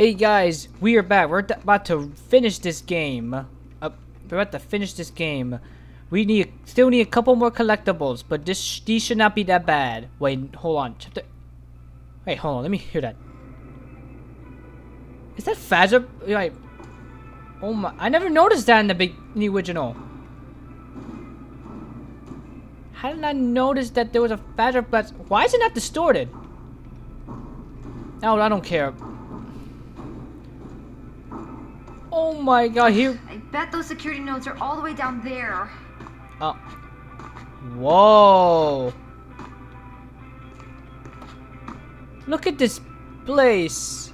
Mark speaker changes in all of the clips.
Speaker 1: Hey guys, we are back. We're about to finish this game. Uh, we're about to finish this game. We need still need a couple more collectibles, but this these should not be that bad. Wait, hold on. Chapter. Wait, hold on. Let me hear that. Is that Fazer? Like, oh my! I never noticed that in the big in the original. How did I notice that there was a Fazer Blast? Why is it not distorted? No, I don't care. Oh my god, here.
Speaker 2: I bet those security nodes are all the way down there.
Speaker 1: Oh. Whoa. Look at this place.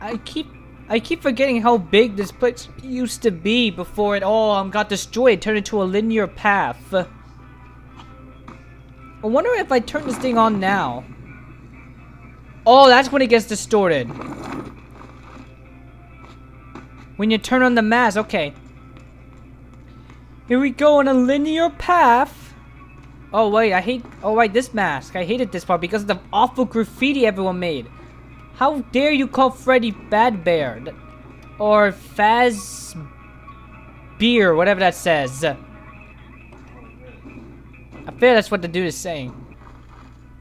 Speaker 1: I keep I keep forgetting how big this place used to be before it all um, got destroyed, turned into a linear path. I wonder if I turn this thing on now. Oh, that's when it gets distorted. When you turn on the mask, okay. Here we go on a linear path. Oh wait, I hate, oh wait, this mask. I hated this part because of the awful graffiti everyone made. How dare you call Freddy Bad Bear? Or Faz... Beer, whatever that says. I feel that's what the dude is saying.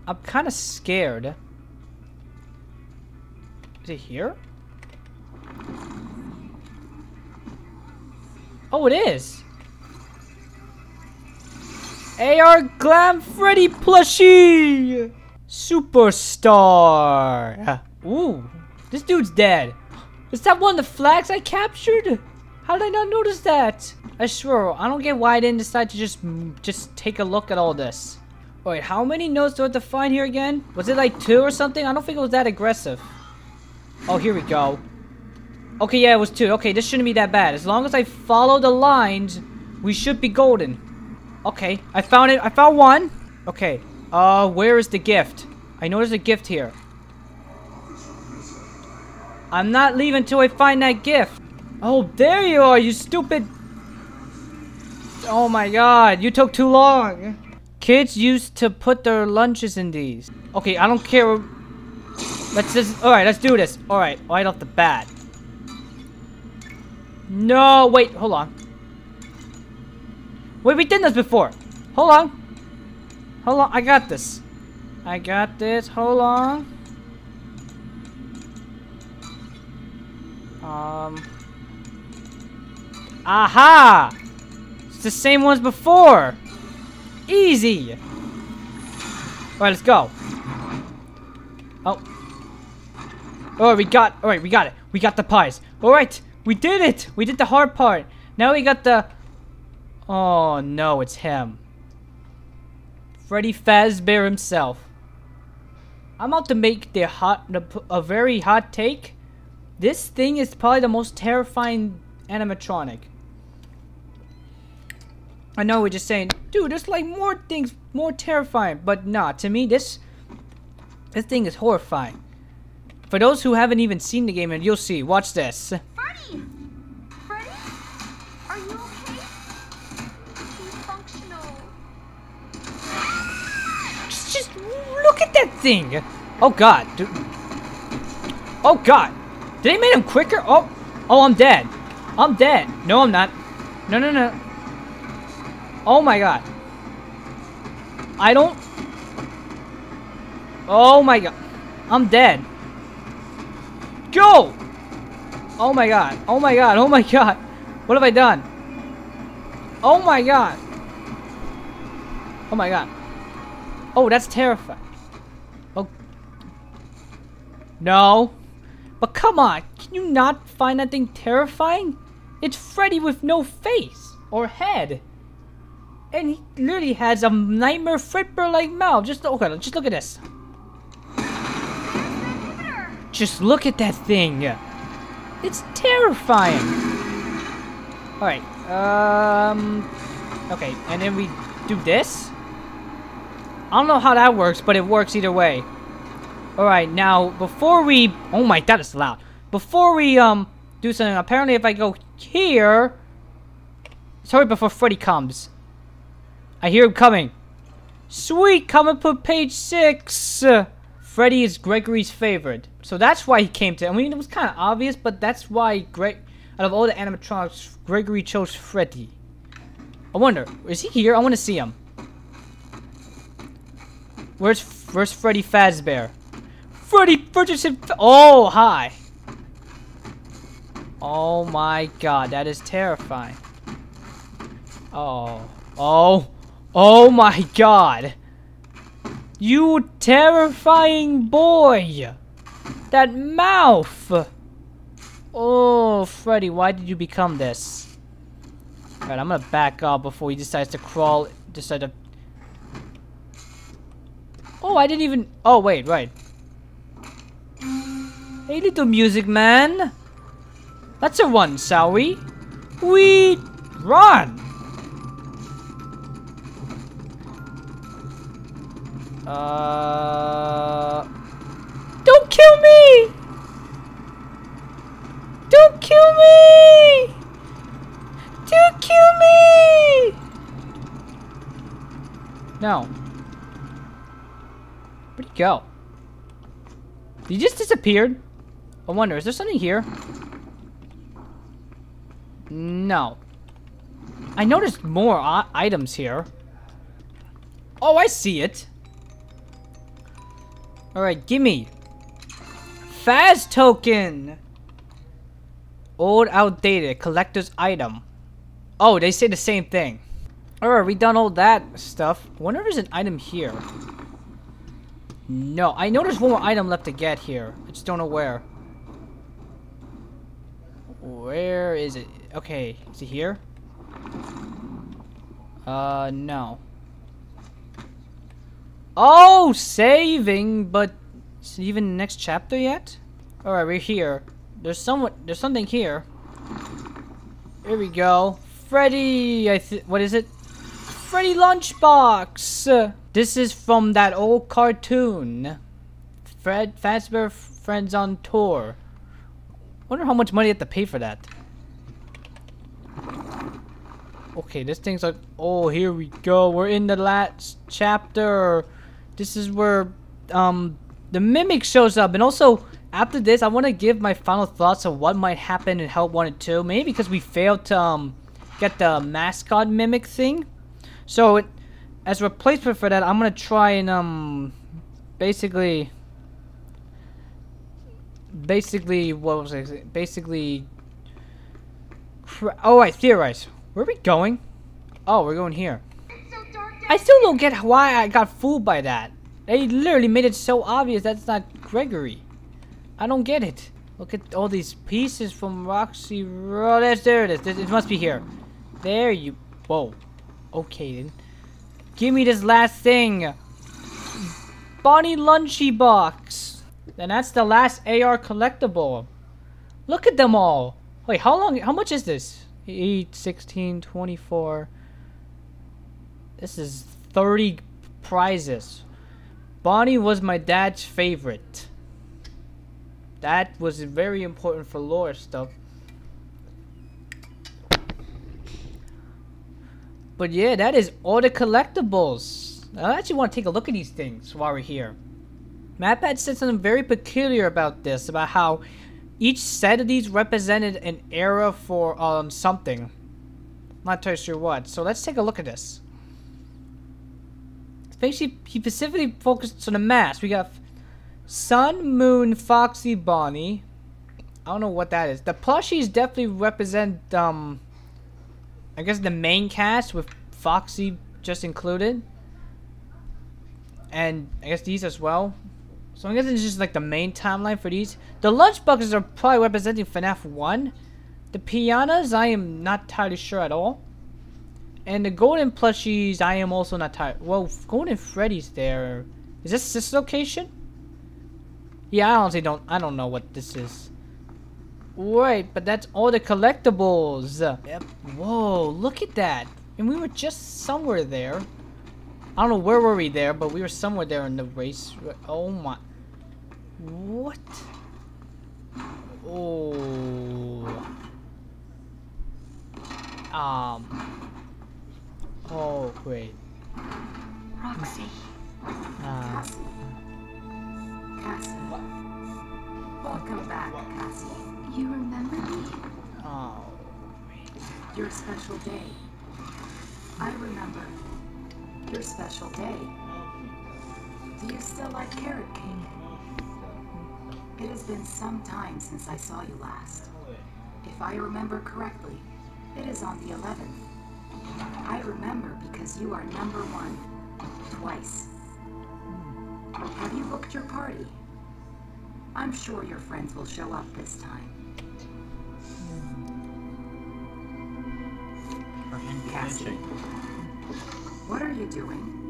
Speaker 1: I'm kind of scared. Is it here? Oh, it is. AR Glam Freddy plushie! Superstar! Ooh, this dude's dead. Is that one of the flags I captured? How did I not notice that? I swear, I don't get why I didn't decide to just just take a look at all this. Wait, how many notes do I have to find here again? Was it like two or something? I don't think it was that aggressive. Oh, here we go. Okay, yeah, it was two. Okay, this shouldn't be that bad. As long as I follow the lines, we should be golden. Okay, I found it. I found one. Okay, uh, where is the gift? I know there's a gift here. I'm not leaving until I find that gift. Oh, there you are, you stupid... Oh my god, you took too long. Kids used to put their lunches in these. Okay, I don't care. Let's just... Alright, let's do this. Alright, right off the bat. No, wait, hold on. Wait, we did this before. Hold on. Hold on, I got this. I got this, hold on. Um. Aha! It's the same ones before. Easy. Alright, let's go. Oh. Oh, we got, alright, we got it. We got the pies. Alright, we did it. We did the hard part. Now we got the... Oh, no, it's him. Freddy Fazbear himself. I'm about to make the hot, a very hot take. This thing is probably the most terrifying animatronic. I know we're just saying, dude, there's like more things more terrifying, but nah, to me this this thing is horrifying. For those who haven't even seen the game, and you'll see, watch this.
Speaker 2: Freddy! Freddy? Are you okay? He's functional.
Speaker 1: Just, just look at that thing! Oh god. Oh god! Did they make him quicker? Oh, oh, I'm dead. I'm dead. No, I'm not. No, no, no. Oh my god. I don't... Oh my god. I'm dead. Go! Oh my god. Oh my god. Oh my god. What have I done? Oh my god. Oh my god. Oh, that's terrifying. Oh. No. But come on, can you not find that thing terrifying? It's Freddy with no face or head. And he literally has a nightmare Fredbear-like mouth. Just okay, just look at this. Just look at that thing. It's terrifying. Alright, um... Okay, and then we do this? I don't know how that works, but it works either way. Alright, now, before we... Oh my, that is loud. Before we, um, do something, apparently if I go here... Sorry, before Freddy comes. I hear him coming. Sweet, comic book page 6! Freddy is Gregory's favorite. So that's why he came to. I mean, it was kind of obvious, but that's why Greg, out of all the animatronics, Gregory chose Freddy. I wonder, is he here? I want to see him. Where's Where's Freddy Fazbear? Freddy Ferguson. Oh, hi. Oh my god, that is terrifying. Oh. Oh. Oh my god. You terrifying boy. That mouth. Oh, Freddy, why did you become this? Alright, I'm gonna back up before he decides to crawl. Decide to. Oh, I didn't even. Oh, wait, right. Hey, little music man. Let's a run, shall we? We run. Uh, don't kill me! Don't kill me! Don't kill me! No. Where'd he go? He just disappeared? I wonder, is there something here? No. I noticed more items here. Oh, I see it. Alright, gimme. Faz token! Old, outdated, collector's item. Oh, they say the same thing. Alright, we done all that stuff. wonder if there's an item here. No, I know there's one more item left to get here. I just don't know where. Where is it? Okay, is it here? Uh, no. Oh, saving, but even next chapter yet? Alright, we're here. There's somewhat, there's something here. Here we go. Freddy, I th what is it? Freddy Lunchbox! This is from that old cartoon. Fred Fazbear Friends on Tour. Wonder how much money you have to pay for that. Okay, this thing's like, oh, here we go. We're in the last chapter. This is where um the mimic shows up, and also after this, I want to give my final thoughts of what might happen in Help 1 and 2. Maybe because we failed to um get the mascot mimic thing. So, as replacement for that, I'm gonna try and um basically basically, what was it? Basically, oh, I theorize. Where are we going? Oh, we're going here. I still don't get why I got fooled by that. They literally made it so obvious that's not Gregory. I don't get it. Look at all these pieces from Roxy Road. There, it is. It must be here. There you... Whoa. Okay, then. Give me this last thing. Bonnie Lunchy Box. Then that's the last AR collectible. Look at them all. Wait, how long? How much is this? 8, 16, 24. This is 30 prizes. Bonnie was my dad's favorite. That was very important for lore stuff. But yeah, that is all the collectibles. I actually want to take a look at these things while we're here. MatPat said something very peculiar about this, about how each set of these represented an era for um something. I'm not too sure what. So let's take a look at this. Basically, he specifically focused on the mask. We got Sun, Moon, Foxy, Bonnie. I don't know what that is. The plushies definitely represent, um, I guess the main cast with Foxy just included. And I guess these as well. So I guess it's just like the main timeline for these. The lunchboxes are probably representing FNAF 1. The pianos, I am not entirely sure at all. And the golden plushies, I am also not tired. Well, Golden Freddy's there. Is this this location? Yeah, I honestly don't. I don't know what this is. Right, but that's all the collectibles. Yep. Whoa, look at that. And we were just somewhere there. I don't know where were we there, but we were somewhere there in the race. Oh my. What? Oh. Um. Oh, wait.
Speaker 2: Roxy.
Speaker 1: Uh,
Speaker 3: Cassie. Welcome back, Cassie.
Speaker 2: You remember me?
Speaker 1: Oh. wait.
Speaker 3: Your special day. I remember. Your special day. Do you still like carrot cake? It has been some time since I saw you last. If I remember correctly, it is on the 11th. I remember because you are number one. Twice. Have you booked your party? I'm sure your friends will show up this time. Cassie. What are you doing?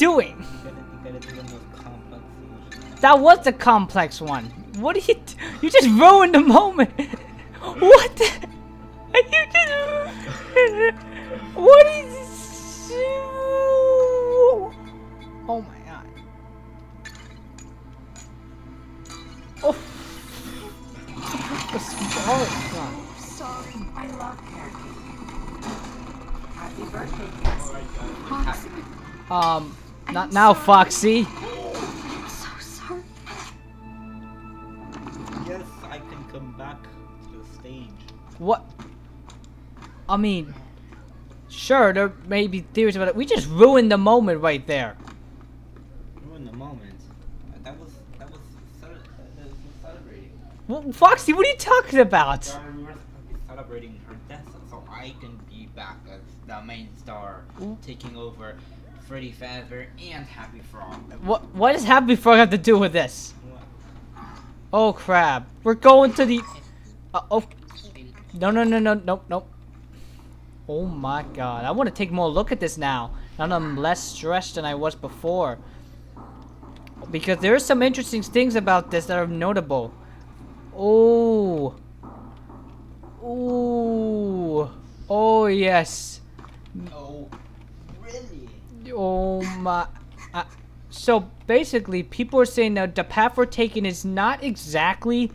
Speaker 4: Solution.
Speaker 1: That was a complex one. What are you? You just ruined the moment. Not now,
Speaker 2: sorry.
Speaker 1: Foxy.
Speaker 2: I'm so sorry.
Speaker 4: Yes, I can come back to the stage.
Speaker 1: What? I mean, sure, there may be theories about it. We just ruined the moment right there.
Speaker 4: Ruin the moment. That was that was, uh, that was celebrating.
Speaker 1: Wh- Foxy, what are you talking about?
Speaker 4: We were supposed to be celebrating her death, so I can be back as the main star,
Speaker 1: Ooh.
Speaker 4: taking over Freddy Fazbear and Happy Frog.
Speaker 1: What What does Happy Frog have to do with this?
Speaker 4: What?
Speaker 1: Oh crap! We're going to the. Uh, oh. No no no no nope nope. Oh my god! I want to take more look at this now. Now I'm less stressed than I was before. Because there are some interesting things about this that are notable. Oh. Ooh. Oh yes.
Speaker 4: Oh?
Speaker 1: Oh my. Uh, so basically, people are saying that the path we're taking is not exactly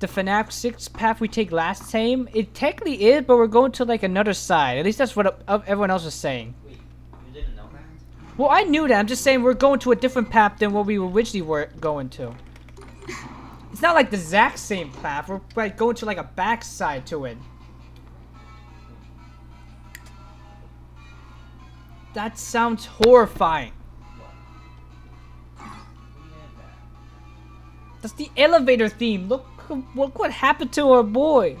Speaker 1: the FNAF 6 path we take last time. It technically is, but we're going to like another side. At least that's what uh, everyone else is saying.
Speaker 4: Wait, you didn't know that?
Speaker 1: Well, I knew that. I'm just saying we're going to a different path than what we originally were going to. It's not like the exact same path. We're like going to like a backside to it. That sounds horrifying. That's the elevator theme. Look, look what happened to our boy.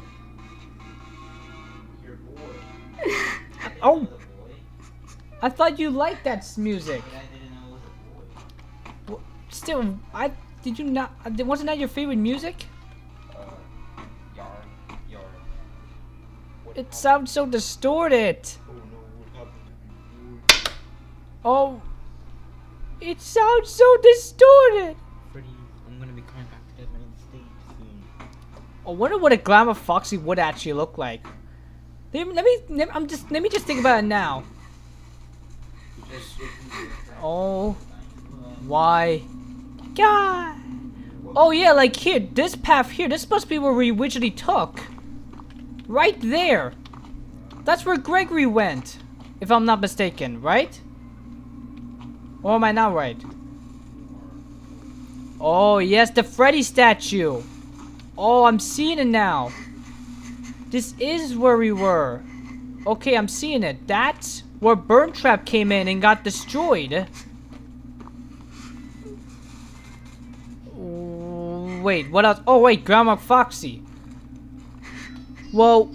Speaker 4: Your boy.
Speaker 1: Oh, I thought you liked that music.
Speaker 4: But I didn't know it was a boy.
Speaker 1: Well, Still, I did you not? uh, Wasn't that your favorite music?
Speaker 4: Uh.
Speaker 1: It sounds so distorted.
Speaker 4: Oh,
Speaker 1: it sounds so distorted.
Speaker 4: Freddy, I'm gonna be coming back to the main stage soon.
Speaker 1: I wonder what a glamour Foxy would actually look like. Let me, let me, I'm just, let me just think about it now. Oh, why? God. Oh yeah, like here, this path here, this must be where we originally took. Right there. That's where Gregory went, if I'm not mistaken, right? Or am I not right? Oh yes, the Freddy statue. Oh, I'm seeing it now. This is where we were. Okay, I'm seeing it. That's where Burn Trap came in and got destroyed. Wait, what else? Oh, wait, Grandma Foxy. Well,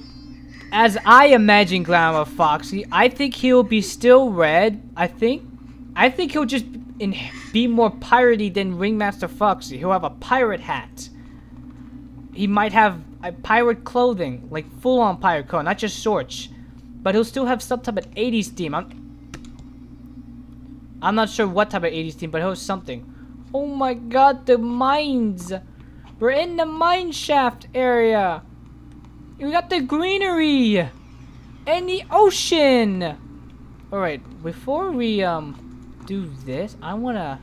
Speaker 1: as I imagine Grandma Foxy, I think he'll be still red. I think. I think he'll just be more piratey than Ringmaster Foxy. He'll have a pirate hat. He might have a pirate clothing, like full-on pirate clothing, not just shorts. But he'll still have some type of 80s theme. I'm, I'm not sure what type of 80s theme, but he'll have something. Oh my god, the mines! We're in the mine shaft area! We got the greenery! And the ocean! Alright, before we um do this, I wanna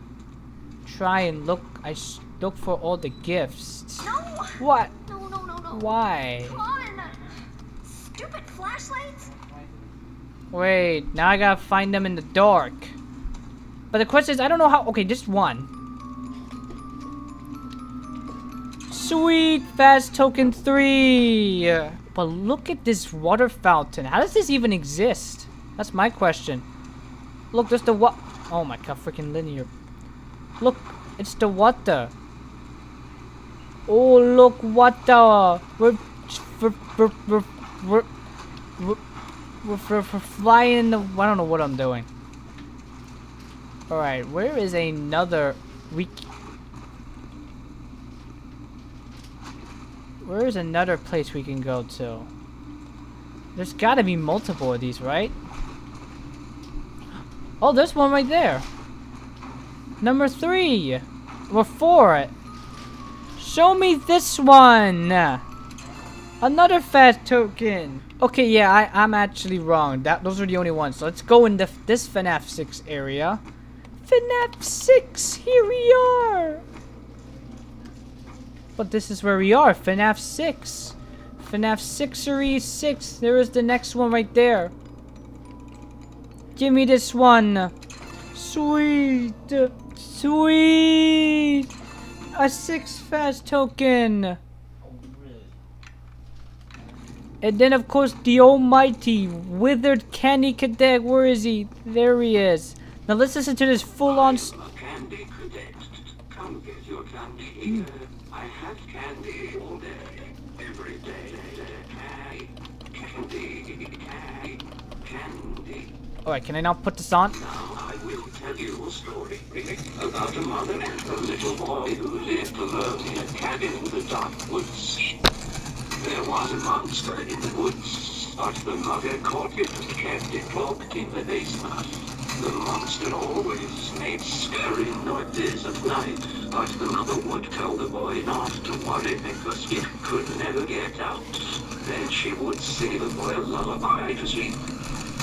Speaker 1: try and look I look for all the gifts.
Speaker 2: No!
Speaker 1: What?
Speaker 2: No, no, no, no.
Speaker 1: Why?
Speaker 2: Come on! Stupid flashlights!
Speaker 1: Wait, now I gotta find them in the dark. But the question is, I don't know how. Okay, just one. Sweet, Faz token three. But look at this water fountain. How does this even exist? That's my question. Look, there's the what? Oh my god, freaking linear. Look, it's the water. Oh, look, water. We're, we're, we're, we're, we're, we're we're, we're, flying the. I don't know what I'm doing. Alright, where is another. We. Where is another place we can go to? There's gotta be multiple of these, right? Oh, there's one right there. Number three. Or four. Show me this one. Another Faz token. Okay, yeah, I, I'm actually wrong. That those are the only ones. So let's go in the, this FNAF 6 area. FNAF 6, here we are. But this is where we are, FNAF 6. FNAF 6ery 6. There is the next one right there. Give me this one. Sweet. Sweet. A 6 Faz token. And then, of course, the almighty withered candy cadet. Where is he? There he is. Now let's listen to this full-on. s-
Speaker 5: I'm candy cadet. Come get your candy here. I have candy all day, every day. Candy, candy, candy.
Speaker 1: All right, can I now put this on?
Speaker 5: Now I will tell you a story about a mother and a little boy who lived alone in a cabin in the dark woods. There was a monster in the woods, but the mother caught it and kept it locked in the basement. The monster always made scary noises at night, but the mother would tell the boy not to worry because it could never get out. Then she would sing the boy a lullaby to sleep.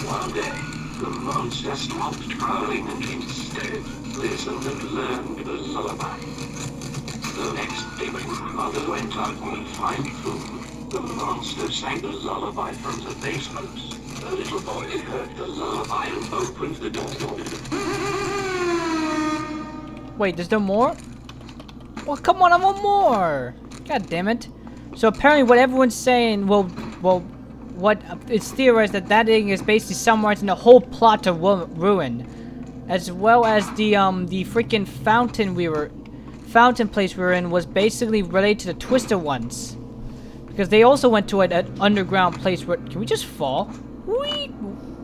Speaker 5: One day, the monster stopped growling and instead listened and learned the lullaby. The next day when my mother went out to find food, the monster sang the lullaby from the basement. The little boy heard the lullaby and opened the door.
Speaker 1: Wait, there's no more? Well, come on, I want more. God damn it. So apparently, what everyone's saying, well, well, what it's theorized that that thing is basically summarizing the whole plot of Ru- Ruin, as well as the um the freaking fountain we were, fountain place we were in was basically related to the Twister ones, because they also went to an, an underground place where can we just fall?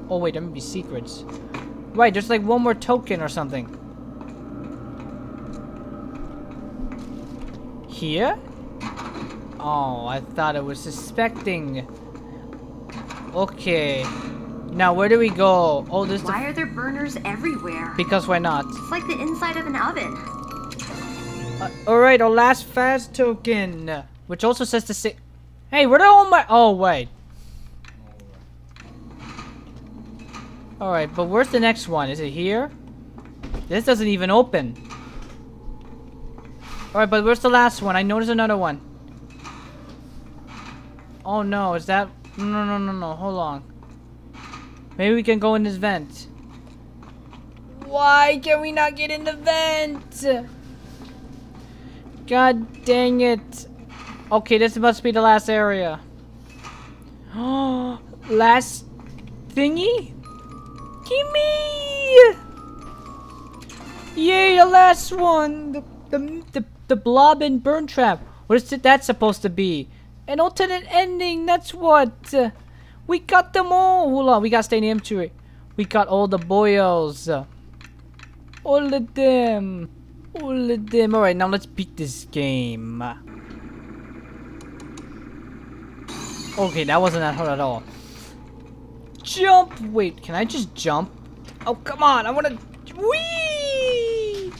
Speaker 1: Oh wait, there may be secrets. Right, there's like one more token or something. Here? Oh, I thought I was suspecting. Okay. Now, where do we go? Oh, there's the...
Speaker 2: Why are there burners everywhere?
Speaker 1: Because why not?
Speaker 2: It's like the inside of an oven.
Speaker 1: Uh, Alright, our last Faz token. Which also says to say... Hey, where are all my... Oh, wait. Alright, but where's the next one? Is it here? This doesn't even open. Alright, but where's the last one? I noticed another one. Oh no, is that... No, no, no, no, hold on. Maybe we can go in this vent. Why can we not get in the vent? God dang it. Okay, this must be the last area. Oh, last thingy? Gimme! Yay, the last one! The, the, the, the blob and burn trap. What is it, that supposed to be? An alternate ending, that's what! Uh, we got them all! Hold on, we gotta stay in the inventory. We got all the. Uh, all of them. All of them. Alright, now let's beat this game. Okay, that wasn't that hard at all. Jump! Wait, can I just jump? Oh, come on, I wanna... Whee!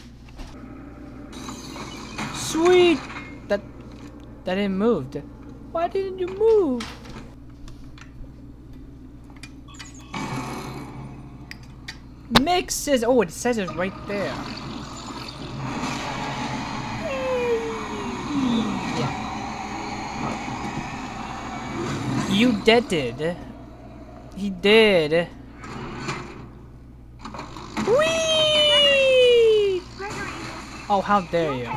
Speaker 1: Sweet! That... That didn't move. Why didn't you move? mixes. Oh, it says it right there. You did it. He did. Whee! Oh, how dare you.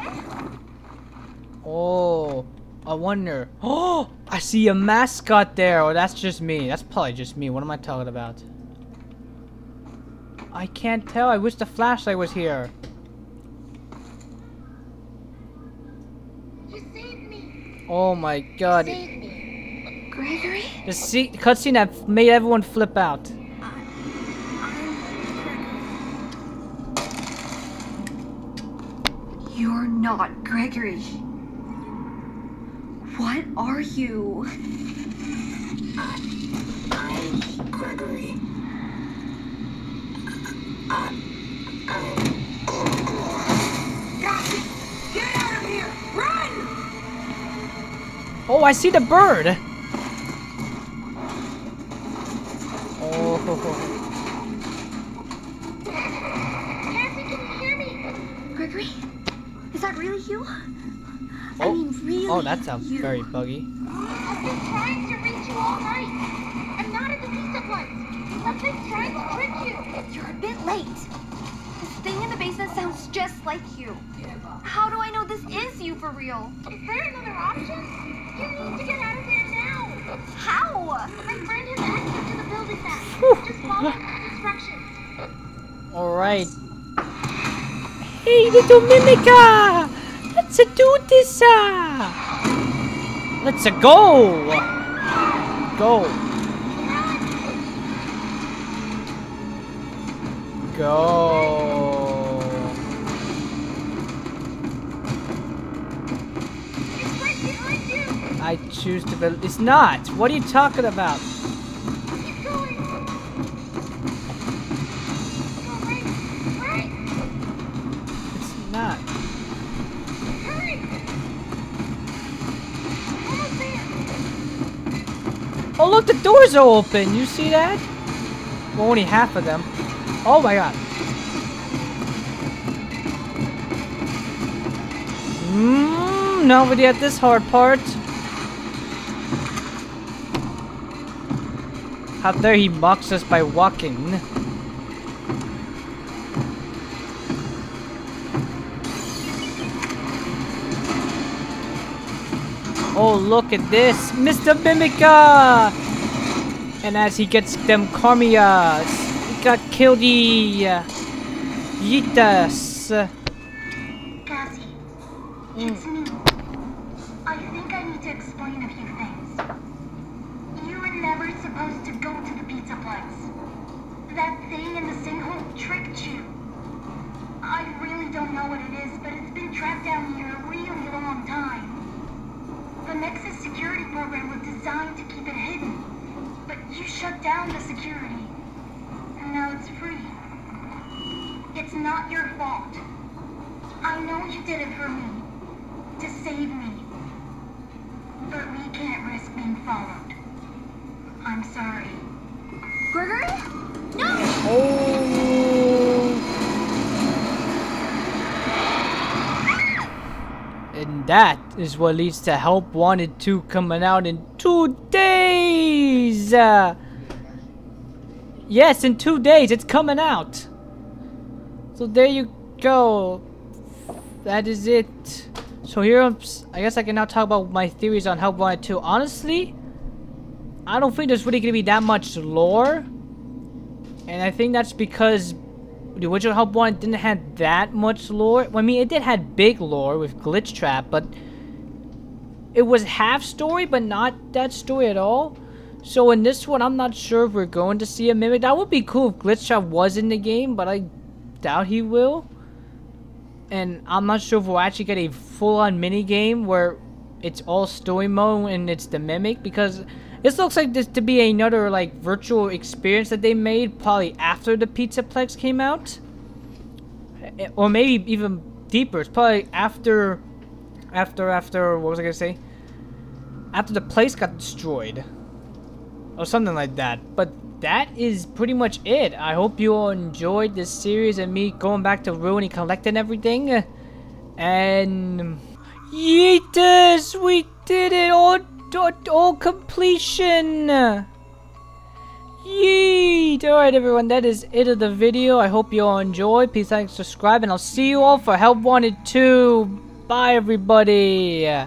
Speaker 1: Oh, I wonder. Oh, I see a mascot there. Oh, that's just me. That's probably just me. What am I talking about? I can't tell. I wish the flashlight was here.
Speaker 2: You saved me.
Speaker 1: Oh my god.
Speaker 2: Saved me. Gregory?
Speaker 1: The se- cutscene that made everyone flip out.
Speaker 2: You're not Gregory. What are you?
Speaker 5: I'm Gregory.
Speaker 1: Oh, I see the bird. Oh.
Speaker 2: Cassie, can you hear me? Gregory? Is that really you? I
Speaker 1: Oh.
Speaker 2: mean, really?
Speaker 1: Oh, that sounds very buggy.
Speaker 2: I've been trying to reach you all night. I'm not at the pizza place. Something's trying to trick you. You're a bit late. This thing in the basement sounds just like you. How do I know this is you for real? Is there another option? You need to get out of there now. How? My friend has access to the building map. Just follow the instructions.
Speaker 1: Alright. Hey, little Mimica! Let's do this! Uh. Let's go! Go. Go. I choose to believe. It's not. What are you talking about? Doors are open. You see that? Well, only half of them. Oh my god. Mmm, nobody at this hard part. How dare he mocks us by walking. Oh, look at this. Mr. Mimica! And as he gets them Carmias, he got killed. The uh, Yitas.
Speaker 2: Cassie, it's me. I think I need to explain a few things. You were never supposed to go to the pizza place. That thing in the sinkhole tricked you. I really don't know what it is, but it's been trapped down here a really long time. The Nexus security program was designed to keep it hidden, but you shut down the security, and now it's free. It's not your fault. I know you did it for me. To save me. But we can't risk being followed. I'm sorry. Gregory? No!
Speaker 1: Oh. And that is what leads to Help Wanted 2 coming out in two days! Uh, yes, in two days, it's coming out! So there you go. That is it. So here, I'm I guess I can now talk about my theories on Help Wanted 2. Honestly, I don't think there's really going to be that much lore. And I think that's because the original Help Wanted didn't have that much lore. Well, I mean, it did have big lore with Glitch Trap, but it was half story, but not that story at all. So in this one, I'm not sure if we're going to see a mimic. That would be cool if Glitch Trap was in the game, but I doubt he will. And I'm not sure if we'll actually get a full-on mini game where it's all story mode and it's the mimic because this looks like this to be another like virtual experience that they made probably after the Pizza Plex came out. Eh, Or maybe even deeper. It's probably after after after what was I gonna say? After the place got destroyed. Or something like that. But that is pretty much it. I hope you all enjoyed this series and me going back to Ruin and collecting everything. And Yeetus, we did it all, all, all completion. Yeet! Alright everyone, that is it of the video. I hope you all enjoyed. Please like, subscribe, and I'll see you all for Help Wanted 2. Bye everybody!